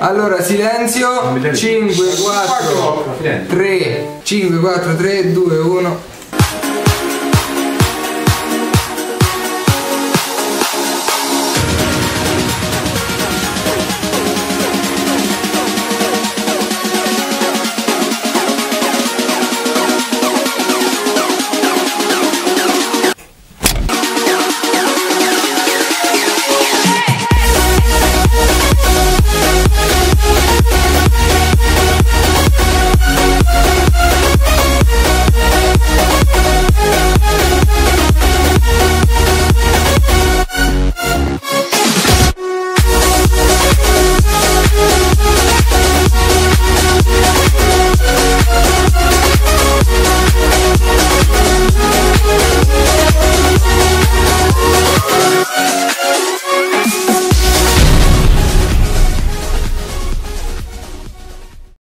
Allora, silenzio. 5, 4, 3, 5, 4, 3, 2, 1.